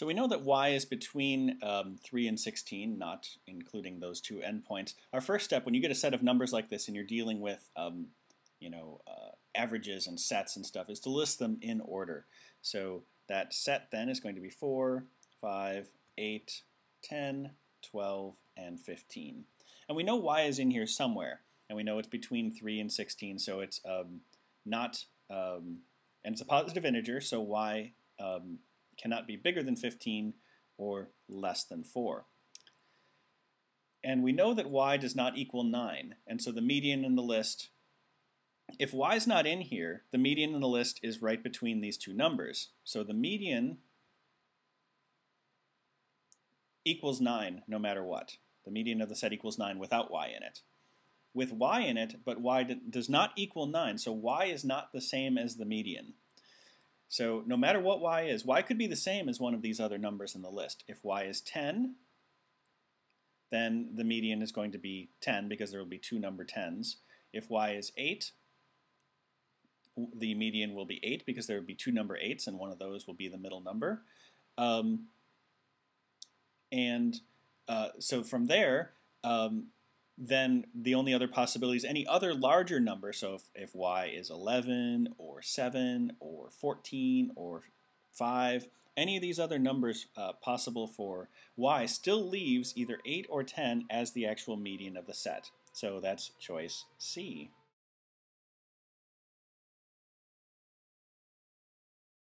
So we know that y is between um, 3 and 16, not including those two endpoints. Our first step, when you get a set of numbers like this and you're dealing with um, you know, uh, averages and sets and stuff, is to list them in order. So that set then is going to be 4, 5, 8, 10, 12, and 15. And we know y is in here somewhere, and we know it's between 3 and 16, so it's um, not, um, and it's a positive integer, so y um, cannot be bigger than 15 or less than 4. And we know that y does not equal 9, and so the median in the list, if y is not in here, the median in the list is right between these two numbers. So the median equals 9 no matter what. The median of the set equals 9 without y in it. With y in it, but y does not equal 9, so y is not the same as the median. So no matter what y is, y could be the same as one of these other numbers in the list. If y is 10, then the median is going to be 10 because there will be two number 10s. If y is 8, the median will be 8 because there will be two number 8s and one of those will be the middle number. Um, and uh, so from there, um, then the only other possibility is any other larger number. So if, if y is 11 or 7 or 14 or 5, any of these other numbers uh, possible for y still leaves either 8 or 10 as the actual median of the set. So that's choice C.